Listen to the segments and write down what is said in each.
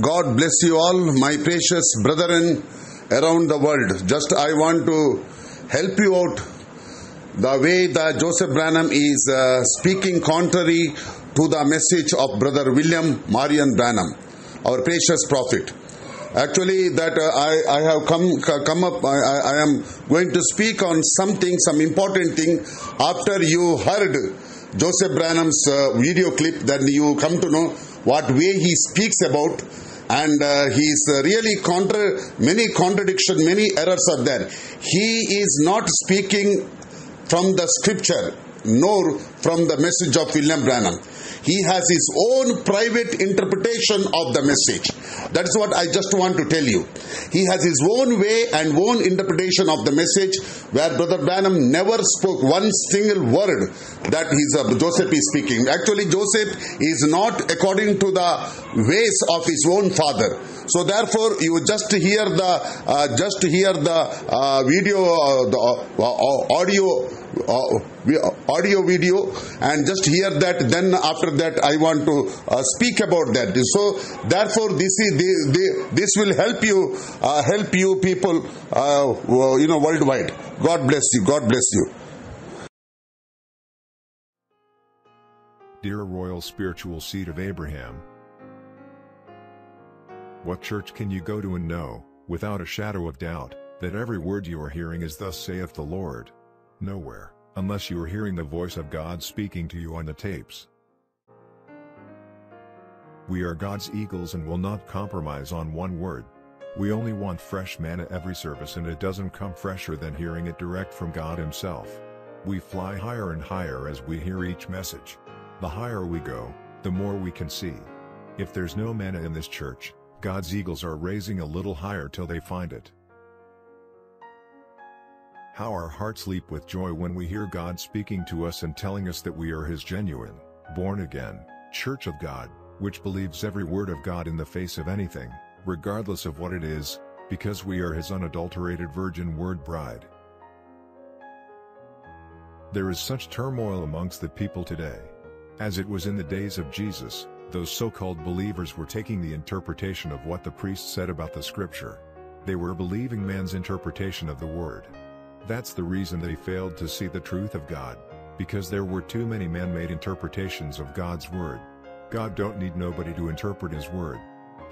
God bless you all, my precious brethren around the world. Just I want to help you out the way that Joseph Branham is uh, speaking contrary to the message of Brother William Marion Branham, our precious prophet. Actually, that uh, I, I have come come up. I, I, I am going to speak on something, some important thing. After you heard Joseph Branham's uh, video clip, then you come to know what way he speaks about and uh, he is uh, really contra- many contradiction many errors are there. He is not speaking from the scripture nor from the message of william branham he has his own private interpretation of the message. That is what i just want to tell you. He has his own way and own interpretation of the message where brother branham never spoke one single word that he's, uh, joseph is speaking. Actually joseph is not according to the ways of his own father. So therefore you just hear the uh, just hear the uh, video uh, the uh, audio uh, audio video and just hear that then after that i want to uh, speak about that. So therefore this is the, the, this will help you uh, help you people uh, you know worldwide. God bless you. God bless you. Dear Royal Spiritual Seed of Abraham, what church can you go to and know, without a shadow of doubt, that every word you are hearing is thus saith the Lord? Nowhere, unless you are hearing the voice of God speaking to you on the tapes. We are God's eagles and will not compromise on one word. We only want fresh manna every service and it doesn't come fresher than hearing it direct from God himself. We fly higher and higher as we hear each message. The higher we go, the more we can see. If there's no manna in this church, God's eagles are raising a little higher till they find it. How our hearts leap with joy when we hear God speaking to us and telling us that we are His genuine, born again, Church of God, which believes every word of God in the face of anything, regardless of what it is, because we are His unadulterated virgin word bride. There is such turmoil amongst the people today. As it was in the days of Jesus, those so-called believers were taking the interpretation of what the priest said about the scripture. They were believing man's interpretation of the word. That's the reason they failed to see the truth of God, because there were too many man-made interpretations of God's word. God don't need nobody to interpret his word.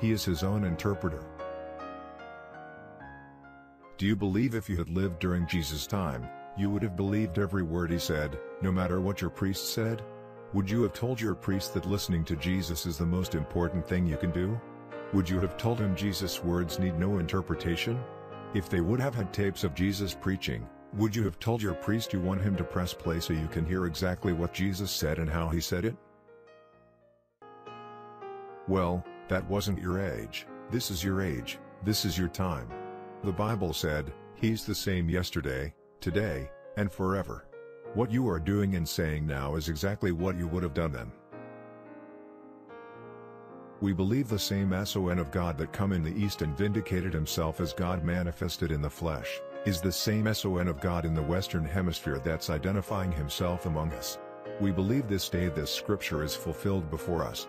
He is his own interpreter. Do you believe if you had lived during Jesus' time, you would have believed every word he said, no matter what your priest said? Would you have told your priest that listening to Jesus is the most important thing you can do? Would you have told him Jesus' words need no interpretation? If they would have had tapes of Jesus preaching, would you have told your priest you want him to press play so you can hear exactly what Jesus said and how he said it? Well, that wasn't your age, this is your age, this is your time. The Bible said, He's the same yesterday, today, and forever. What you are doing and saying now is exactly what you would have done then. We believe the same SON of God that come in the East and vindicated himself as God manifested in the flesh, is the same SON of God in the Western Hemisphere that's identifying himself among us. We believe this day this scripture is fulfilled before us.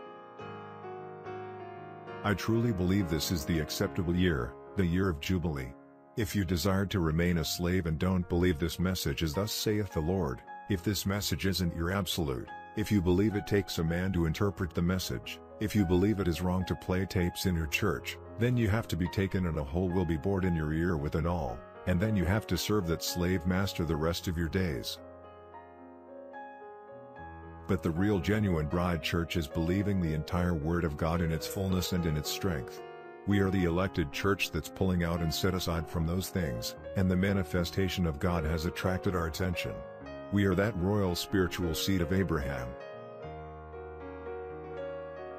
I truly believe this is the acceptable year, the year of Jubilee. If you desire to remain a slave and don't believe this message is thus saith the Lord, if this message isn't your absolute, if you believe it takes a man to interpret the message, if you believe it is wrong to play tapes in your church, then you have to be taken and a hole will be bored in your ear with an awl, and then you have to serve that slave master the rest of your days. But the real genuine bride church is believing the entire word of God in its fullness and in its strength. We are the elected church that's pulling out and set aside from those things, and the manifestation of God has attracted our attention. We are that royal spiritual seed of Abraham.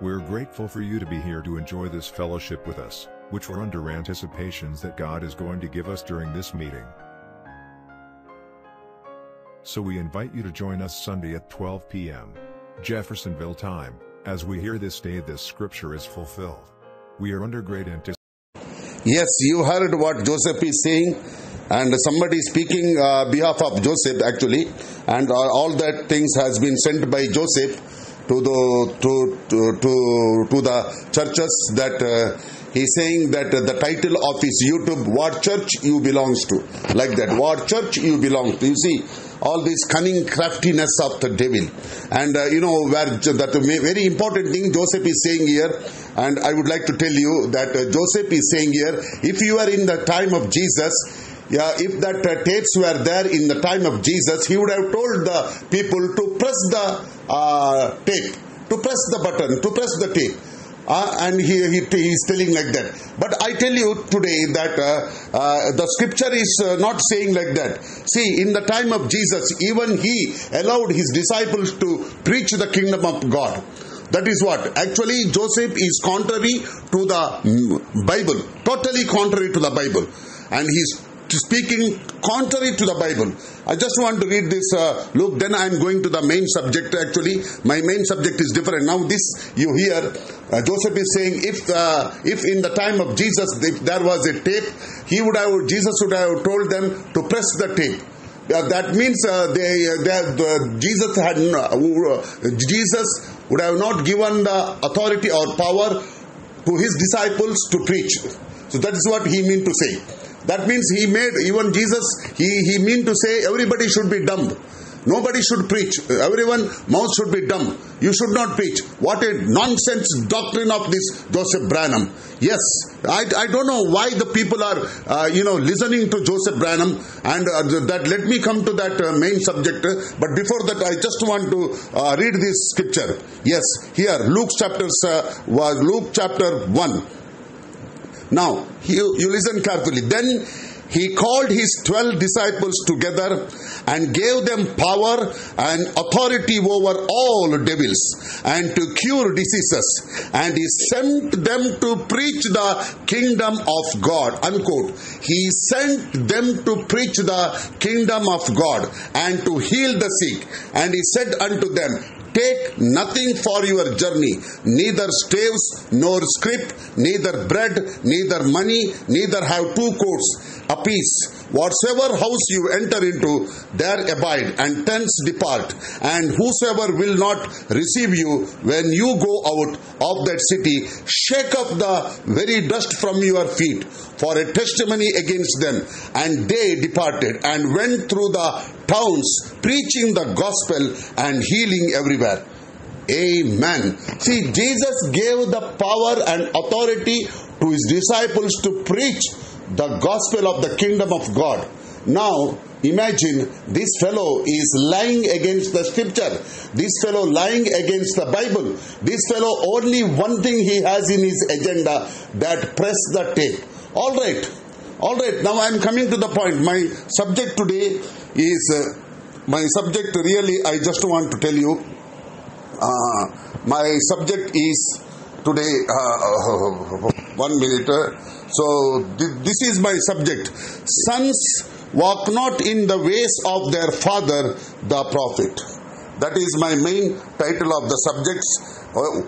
We're grateful for you to be here to enjoy this fellowship with us, which we're under anticipations that God is going to give us during this meeting. So we invite you to join us Sunday at 12 p.m. Jeffersonville time, as we hear this day this scripture is fulfilled. We are under great anticipation. Yes, you heard what Joseph is saying, and somebody speaking uh, behalf of Joseph actually, and uh, all that things has been sent by Joseph. To the to to to, the churches that uh, he's saying that the title of his YouTube what church you belongs to. Like that what church you belong to. You see all this cunning craftiness of the devil. And uh, you know where that very important thing Joseph is saying here. And I would like to tell you that uh, Joseph is saying here if you are in the time of Jesus yeah, if that uh, tapes were there in the time of Jesus, he would have told the people to press the uh, tape, to press the button, to press the tape. Uh, and he, he, he is telling like that. But I tell you today that uh, uh, the scripture is uh, not saying like that. See, in the time of Jesus, even he allowed his disciples to preach the kingdom of God. That is what? Actually, Joseph is contrary to the mm, Bible, totally contrary to the Bible. And he's speaking contrary to the Bible. I just want to read this uh, Luke, then I am going to the main subject actually. My main subject is different. Now, this you hear, uh, Joseph is saying, if uh, if in the time of Jesus, if there was a tape, he would have, Jesus would have told them to press the tape. Uh, that means uh, they, they, Jesus had uh, Jesus would have not given the authority or power to his disciples to preach. So that is what he meant to say. That means he made, even Jesus, he, he mean to say everybody should be dumb. Nobody should preach. Everyone mouth should be dumb. You should not preach. What a nonsense doctrine of this Joseph Branham. Yes, I, I don't know why the people are, uh, you know, listening to Joseph Branham. And uh, that let me come to that uh, main subject. But before that, I just want to uh, read this scripture. Yes, here Luke chapter uh, was Luke chapter one. Now, you, you listen carefully. Then he called his twelve disciples together and gave them power and authority over all devils and to cure diseases. And he sent them to preach the kingdom of God. Unquote. He sent them to preach the kingdom of God and to heal the sick. And he said unto them, Take nothing for your journey, neither staves nor scrip, neither bread, neither money, neither have two coats apiece. Whatsoever house you enter into, there abide, and thence depart. And whosoever will not receive you when you go out of that city, shake up the very dust from your feet for a testimony against them. And they departed and went through the towns, preaching the gospel and healing everywhere. Amen. See, Jesus gave the power and authority to his disciples to preach the gospel of the kingdom of God. Now, imagine this fellow is lying against the scripture. This fellow lying against the Bible. This fellow only one thing he has in his agenda that press the tape. All right. All right. Now I am coming to the point. My subject today is uh, my subject really I just want to tell you uh, my subject is today uh, one minute so th- this is my subject. Sons walk not in the ways of their father, the prophet. That is my main title of the subjects.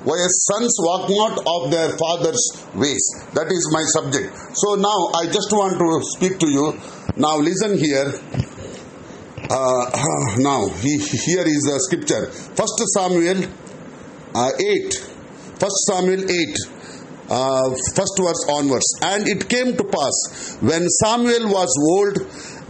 Where sons walk not of their father's ways. That is my subject. So now I just want to speak to you. Now listen here. Uh, now he, here is the scripture. First Samuel uh, 8. First Samuel 8 uh, first verse onwards. And it came to pass when Samuel was old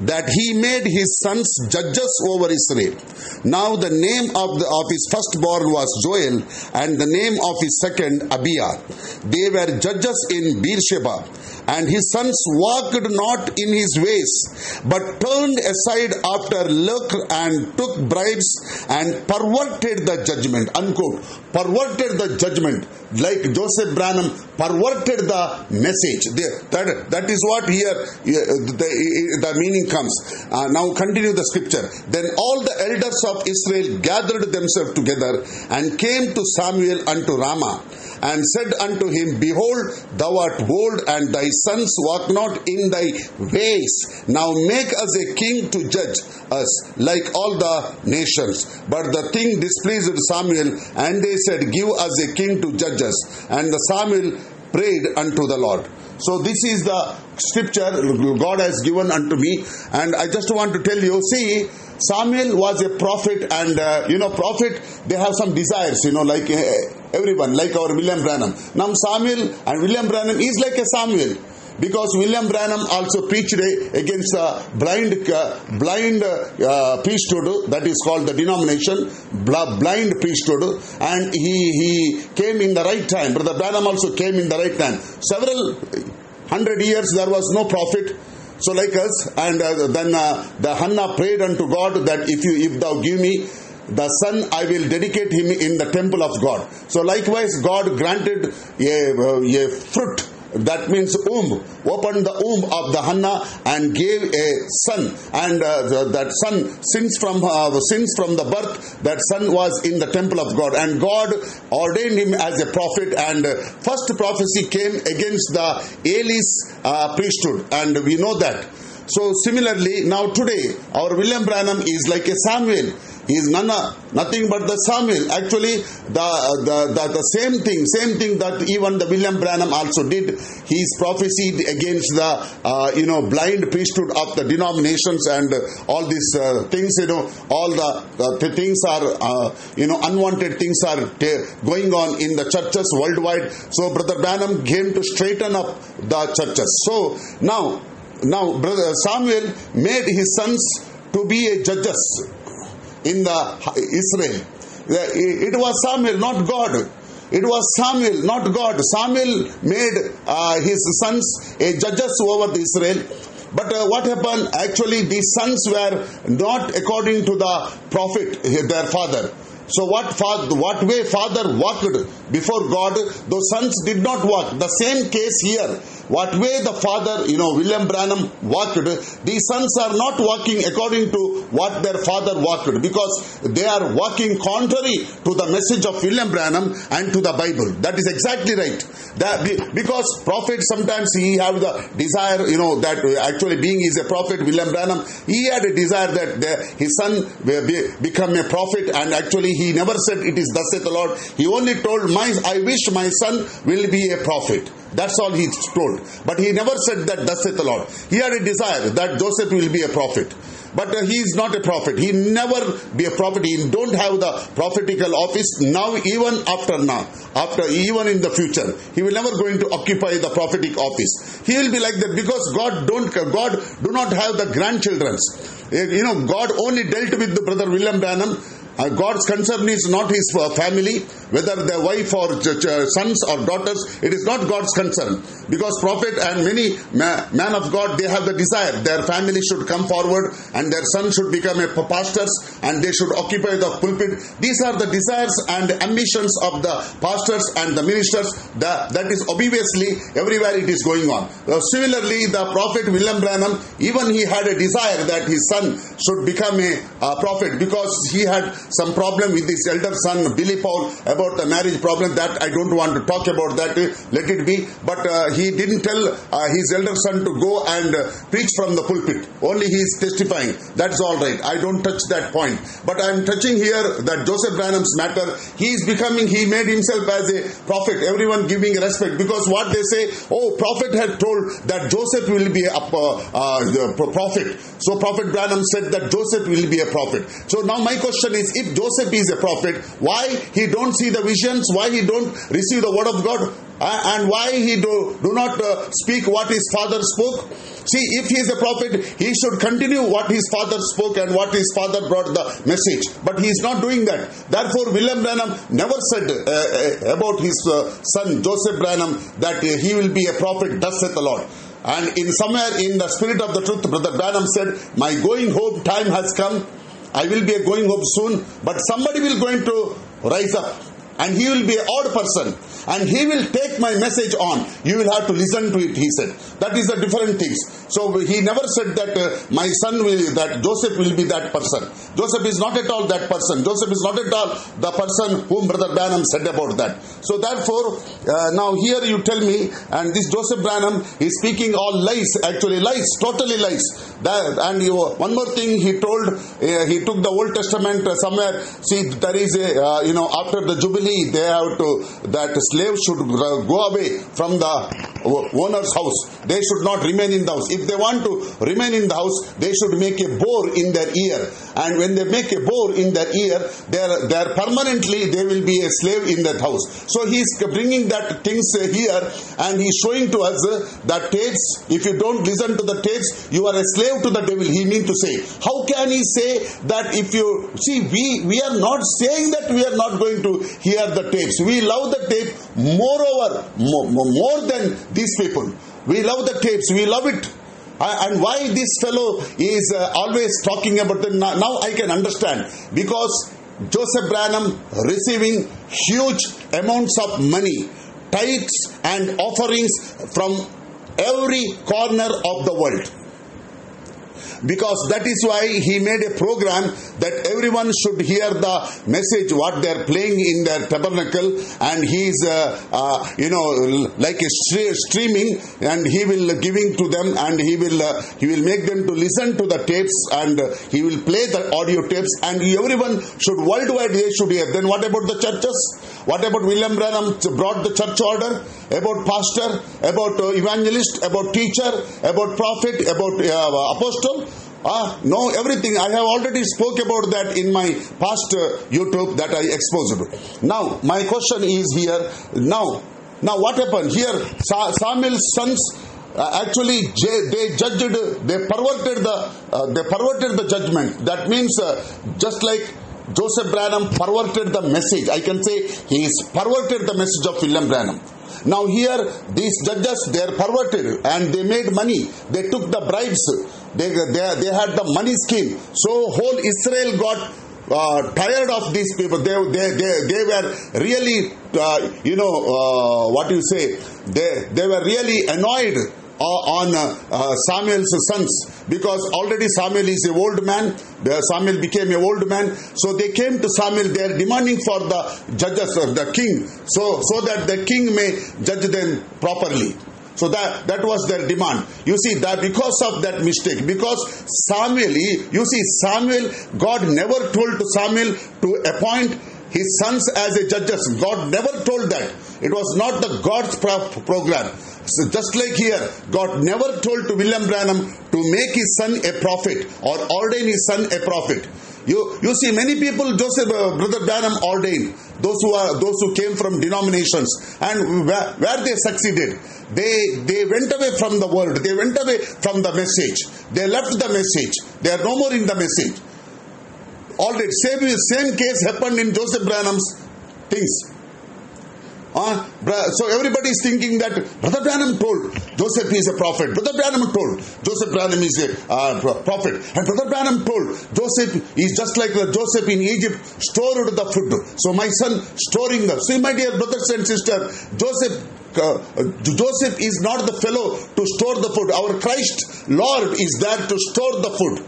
that he made his sons judges over Israel. Now the name of, the, of his firstborn was Joel, and the name of his second Abiah. They were judges in Beersheba, and his sons walked not in his ways, but turned aside after lucre and took bribes and perverted the judgment. Unquote. Perverted the judgment, like Joseph Branham perverted the message. That, that is what here the, the meaning comes. Uh, now continue the scripture. Then all the elders of Israel gathered themselves together and came to Samuel unto Ramah and said unto him, Behold, thou art old, and thy sons walk not in thy ways. Now make us a king to judge us like all the nations. But the thing displeased Samuel, and they said, Give us a king to judge us. And the Samuel prayed unto the Lord. So this is the scripture God has given unto me, and I just want to tell you, see, Samuel was a prophet, and uh, you know, prophet they have some desires, you know, like uh, everyone, like our William Branham. Now Samuel and William Branham is like a Samuel. Because William Branham also preached against the blind uh, blind uh, priesthood that is called the denomination blind priesthood. And he he came in the right time. Brother Branham also came in the right time. Several hundred years there was no prophet. So like us and uh, then uh, the Hannah prayed unto God that if you if thou give me the son I will dedicate him in the temple of God. So likewise God granted a, a fruit. That means womb opened the womb of the Hannah and gave a son. And uh, that son since from uh, since from the birth. That son was in the temple of God. And God ordained him as a prophet. And uh, first prophecy came against the Eli's uh, priesthood. And we know that. So similarly now today our William Branham is like a Samuel is none, nothing but the Samuel. Actually, the, the, the, the, same thing, same thing that even the William Branham also did. He's prophesied against the, uh, you know, blind priesthood of the denominations and all these uh, things, you know, all the, the things are, uh, you know, unwanted things are going on in the churches worldwide. So Brother Branham came to straighten up the churches. So now, now Brother Samuel made his sons to be a judges in the Israel. It was Samuel, not God. It was Samuel, not God. Samuel made uh, his sons a judges over the Israel. But uh, what happened? Actually, these sons were not according to the prophet, their father. So what father, what way father walked before God, those sons did not walk. The same case here. What way the father, you know, William Branham walked, these sons are not walking according to what their father walked because they are walking contrary to the message of William Branham and to the Bible. That is exactly right. That because prophet sometimes he have the desire, you know, that actually being is a prophet, William Branham, he had a desire that the, his son will become a prophet and actually he never said it is thus saith the Lord. He only told my I wish my son will be a prophet. That's all he told. But he never said that thus saith the Lord. He had a desire that Joseph will be a prophet. But uh, he is not a prophet. He never be a prophet. He don't have the prophetical office now, even after now, after even in the future. He will never going to occupy the prophetic office. He will be like that because God don't God do not have the grandchildrens. You know, God only dealt with the brother William Branham uh, God's concern is not his uh, family, whether their wife or sons or daughters. It is not God's concern. Because prophet and many man of God, they have the desire. Their family should come forward and their son should become a pastors and they should occupy the pulpit. These are the desires and ambitions of the pastors and the ministers. That is obviously everywhere it is going on. Uh, similarly, the prophet William Branham, even he had a desire that his son should become a prophet because he had some problem with his elder son Billy Paul about the marriage problem that I don't want to talk about that. Let it be. But uh, he didn't tell uh, his elder son to go and uh, preach from the pulpit. Only he is testifying. That's all right. I don't touch that point. But I'm touching here that Joseph Branham's matter. He is becoming he made himself as a prophet. Everyone giving respect. Because what they say oh prophet had told that Joseph will be a uh, prophet. So prophet Branham said that Joseph will be a prophet. So now my question is if Joseph is a prophet, why he don't see the visions, why he don't receive the word of God, uh, and why he do, do not uh, speak what his father spoke? See, if he is a prophet, he should continue what his father spoke and what his father brought the message. But he is not doing that. Therefore, William Branham never said uh, uh about his uh, son Joseph Branham that uh, he will be a prophet, thus saith the Lord. And in somewhere in the spirit of the truth, Brother Branham said, My going home time has come I will be going home soon, but somebody will going to rise up and he will be an odd person and he will take my message on. You will have to listen to it, he said. That is the different things. So he never said that uh, my son will, that Joseph will be that person. Joseph is not at all that person. Joseph is not at all the person whom Brother Branham said about that. So therefore, uh, now here you tell me, and this Joseph Branham is speaking all lies, actually lies, totally lies. That, and you, one more thing he told, uh, he took the Old Testament uh, somewhere. See, there is a, uh, you know, after the Jubilee, they have to, that slaves should go away from the owner's house. They should not remain in the house. If they want to remain in the house, they should make a bore in their ear. And when they make a bore in their ear, they are, they are permanently, they will be a slave in that house. So he is bringing that things here and he is showing to us that tapes, if you don't listen to the tapes, you are a slave to the devil. He means to say. How can he say that if you, see, we, we are not saying that we are not going to hear the tapes. We love the tape moreover, more, more than these people. We love the tapes. We love it. And why this fellow is uh, always talking about the now now I can understand because Joseph Branham receiving huge amounts of money, tithes and offerings from every corner of the world because that is why he made a program that everyone should hear the message what they are playing in their tabernacle. And he is uh, uh, you know like a stre- streaming. And he will giving to them. And he will uh, he will make them to listen to the tapes. And he will play the audio tapes. And everyone should worldwide they should hear. Then what about the churches? What about William Branham brought the church order? About pastor? About uh, evangelist? About teacher? About prophet? About uh, apostle Ah, no, everything. I have already spoke about that in my past uh, YouTube that I exposed. Now, my question is here. Now, now what happened here? Sa- Samuel's sons uh, actually j- they judged, they perverted the, uh, they perverted the judgment. That means uh, just like Joseph Branham perverted the message. I can say he is perverted the message of William Branham. Now here these judges they are perverted and they made money. They took the bribes. They, they, they had the money scheme. So whole Israel got uh, tired of these people. They, they, they, they were really, uh, you know, uh, what you say, they, they were really annoyed uh, on uh, Samuel's sons because already Samuel is a old man. Samuel became a old man, so they came to Samuel. They are demanding for the judges of the king, so so that the king may judge them properly. So that that was their demand. You see that because of that mistake, because Samuel, you see Samuel, God never told to Samuel to appoint his sons as a judges. God never told that. It was not the God's pro- program. So just like here, God never told to William Branham to make his son a prophet or ordain his son a prophet. You, you see, many people, Joseph, uh, Brother Branham ordained those who are those who came from denominations, and where, where they succeeded, they they went away from the word, they went away from the message, they left the message, they are no more in the message. Already, same same case happened in Joseph Branham's things. Uh, so everybody is thinking that Brother Branham told Joseph is a prophet. Brother Branham told Joseph Branham is a uh, prophet. And Brother Branham told Joseph is just like the Joseph in Egypt stored the food. So my son storing the. See, my dear brothers and sisters, Joseph uh, Joseph is not the fellow to store the food. Our Christ Lord is there to store the food.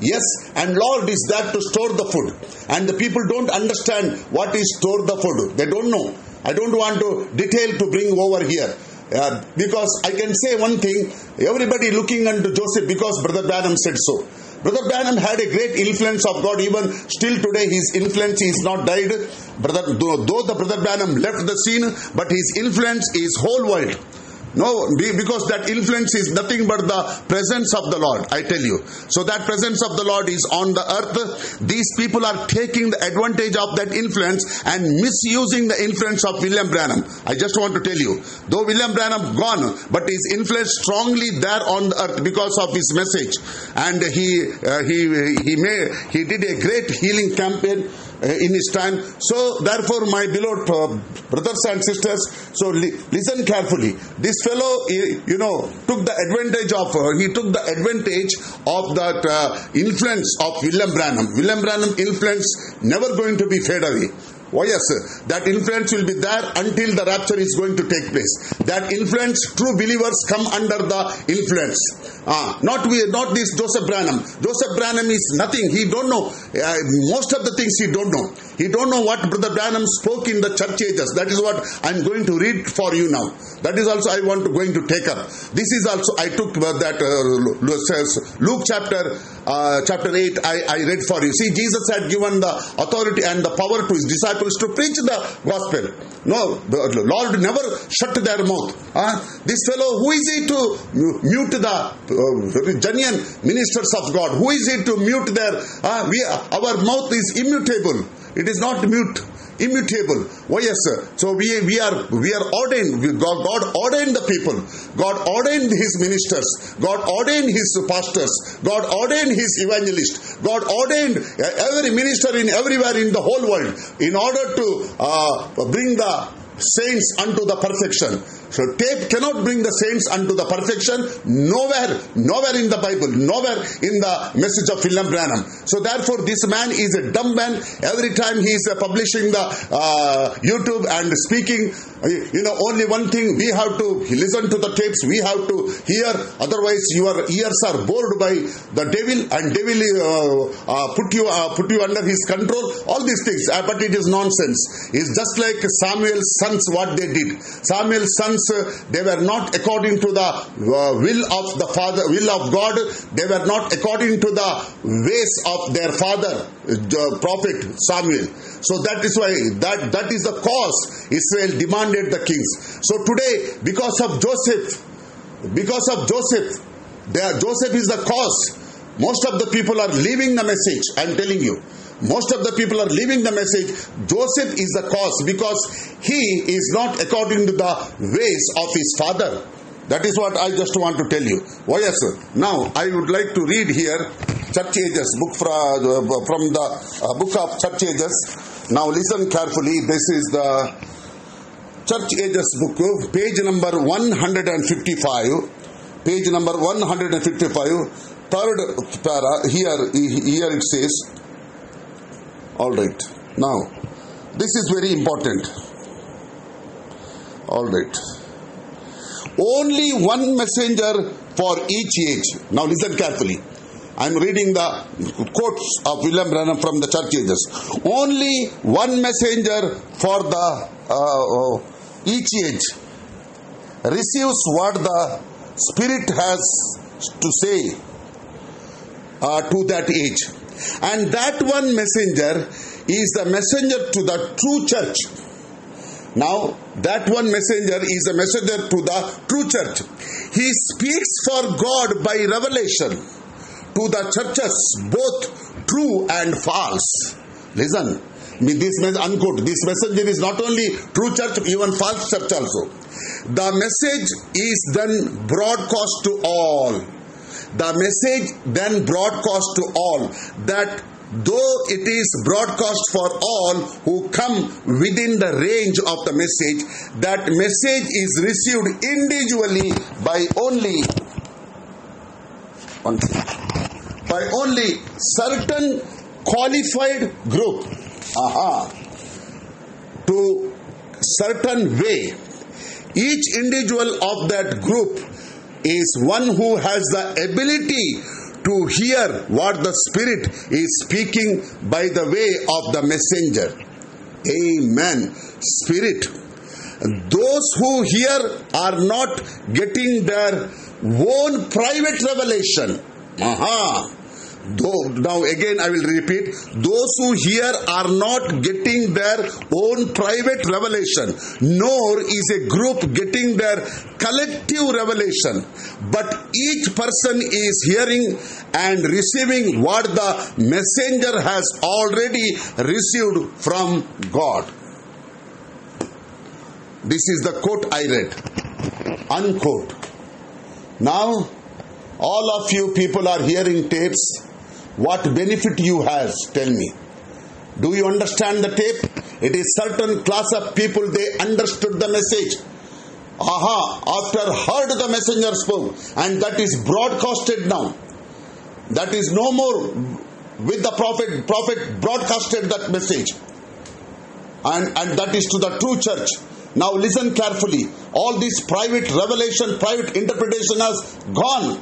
Yes, and Lord is there to store the food. And the people don't understand what is store the food. They don't know. I don't want to detail to bring over here. Uh, because I can say one thing, everybody looking unto Joseph because Brother Branham said so. Brother Branham had a great influence of God. Even still today, his influence is not died. Brother, though, though the Brother Branham left the scene, but his influence is whole world. No, because that influence is nothing but the presence of the Lord, I tell you. So that presence of the Lord is on the earth. These people are taking the advantage of that influence and misusing the influence of William Branham. I just want to tell you, though William Branham gone, but his influence strongly there on the earth because of his message. And he uh, he he made he did a great healing campaign uh, in his time. So, therefore, my beloved uh, brothers and sisters, so li- listen carefully. This fellow, you know, took the advantage of, uh, he took the advantage of that uh, influence of William Branham. William Branham influence never going to be fade away. Why yes, that influence will be there until the rapture is going to take place. That influence, true believers come under the influence. Ah, not we, not this Joseph Branham. Joseph Branham is nothing. He don't know uh, most of the things. He don't know. He don't know what Brother Branham spoke in the church ages. That is what I'm going to read for you now. That is also I want to going to take up. This is also I took uh, that uh, says Luke chapter uh, chapter eight. I, I read for you. See, Jesus had given the authority and the power to his disciples disciples to preach the gospel. No, the Lord never shut their mouth. Huh? This fellow, who is he to mute the uh, genuine ministers of God? Who is he to mute their? Uh, we, our mouth is immutable. It is not mute immutable. Why yes, sir? So we, we are we are ordained. We, God, God ordained the people. God ordained His ministers. God ordained His pastors. God ordained His evangelists. God ordained every minister in everywhere in the whole world in order to uh, bring the saints unto the perfection. So tape cannot bring the saints unto the perfection. Nowhere, nowhere in the Bible, nowhere in the message of William Branham. So therefore, this man is a dumb man. Every time he is uh, publishing the uh, YouTube and speaking, you know, only one thing we have to listen to the tapes. We have to hear. Otherwise, your ears are bored by the devil, and devil uh, uh put you uh, put you under his control. All these things, uh, but it is nonsense. It's just like Samuel's sons what they did. Samuel's sons they were not according to the uh, will of the father will of god. They were not according to the ways of their father the prophet samuel. So that is why that that is the cause israel demanded the kings. So today because of joseph because of joseph there joseph is the cause. Most of the people are leaving the message i'm telling you most of the people are leaving the message. Joseph is the cause because he is not according to the ways of his father. That is what I just want to tell you. Why, yes, sir? Now, I would like to read here Church Ages, book from, uh, from the uh, book of Church Ages. Now, listen carefully. This is the Church Ages book, page number 155. Page number 155, third para. Here, here it says, all right. Now, this is very important. All right. Only one messenger for each age. Now, listen carefully. I'm reading the quotes of William Branham from the church ages. Only one messenger for the uh, uh, each age receives what the Spirit has to say uh, to that age. And that one messenger is the messenger to the true church. Now, that one messenger is a messenger to the true church. He speaks for God by revelation to the churches, both true and false. Listen, this unquote, this messenger is not only true church, even false church also. The message is then broadcast to all the message then broadcast to all that though it is broadcast for all who come within the range of the message, that message is received individually by only by only certain qualified group. Aha. To certain way. Each individual of that group is one who has the ability to hear what the Spirit is speaking by the way of the messenger. Amen. Spirit. Those who hear are not getting their own private revelation. Aha. Though, now again I will repeat, those who hear are not getting their own private revelation, nor is a group getting their collective revelation, but each person is hearing and receiving what the messenger has already received from God. This is the quote I read. Unquote. Now, all of you people are hearing tapes what benefit you has tell me. Do you understand the tape? It is certain class of people they understood the message. Aha after heard the messenger spoke and that is broadcasted now. That is no more with the prophet prophet broadcasted that message. And and that is to the true church. Now listen carefully. All this private revelation private interpretation has gone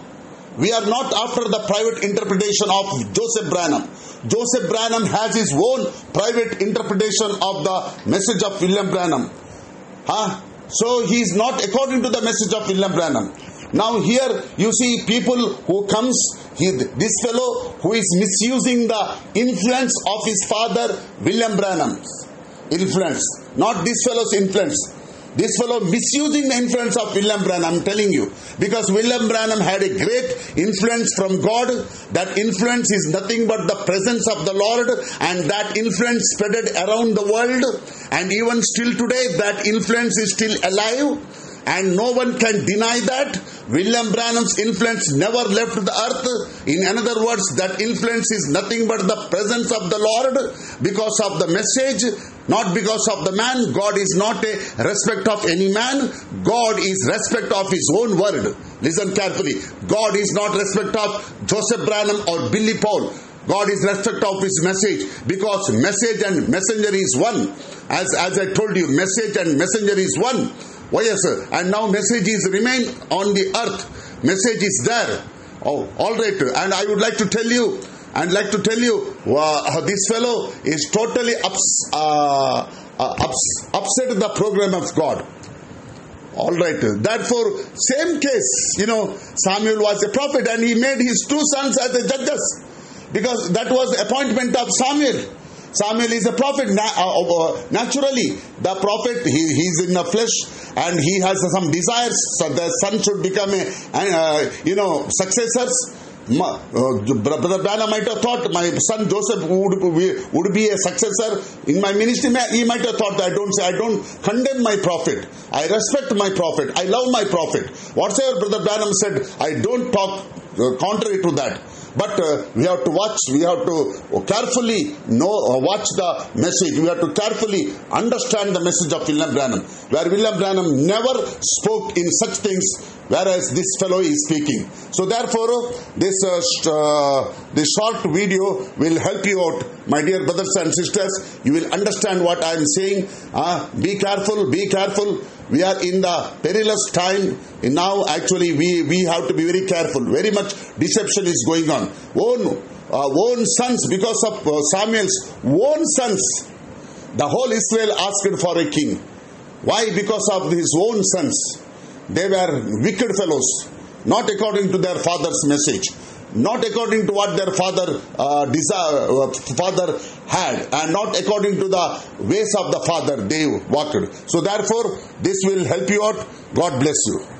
we are not after the private interpretation of Joseph Branham. Joseph Branham has his own private interpretation of the message of William Branham. Huh? So he is not according to the message of William Branham. Now here you see people who comes, this fellow who is misusing the influence of his father William Branham. influence, not this fellow's influence. This fellow misusing the influence of William Branham, I'm telling you. Because William Branham had a great influence from God. That influence is nothing but the presence of the Lord, and that influence spreaded around the world. And even still today, that influence is still alive and no one can deny that. William Branham's influence never left the earth. In other words, that influence is nothing but the presence of the Lord because of the message, not because of the man. God is not a respect of any man. God is respect of his own word. Listen carefully. God is not respect of Joseph Branham or Billy Paul. God is respect of his message because message and messenger is one. As, as I told you, message and messenger is one. Why yes, sir? And now message is remain on the earth. Message is there. Oh, all right. And I would like to tell you, and like to tell you, this fellow is totally ups, uh, uh, ups, upset the program of God. All right. Therefore, same case, you know, Samuel was a prophet and he made his two sons as the judges because that was the appointment of Samuel. Samuel is a prophet uh, uh, naturally. The prophet, he, he's in the flesh and he has some desires. So the son should become a, you know, successors. Uh, Brother Branham might have thought my son Joseph would be, would be a successor in my ministry. He might have thought I don't say I don't condemn my prophet. I respect my prophet. I love my prophet. Whatsoever Brother Branham said, I don't talk uh, contrary to that. But uh, we have to watch, we have to carefully know, uh, watch the message. We have to carefully understand the message of William Branham. Where William Branham never spoke in such things, whereas this fellow is speaking. So therefore, this uh, uh, this short video will help you out, my dear brothers and sisters. You will understand what I am saying. Uh, be careful, be careful we are in the perilous time. Now actually we, we have to be very careful. Very much deception is going on. Own uh, own sons because of uh, samuel's own sons. The whole israel asked for a king. Why? Because of his own sons. They were wicked fellows not according to their father's message not according to what their father uh, desire, uh, father had, and not according to the ways of the father they walked. So therefore, this will help you out. God bless you.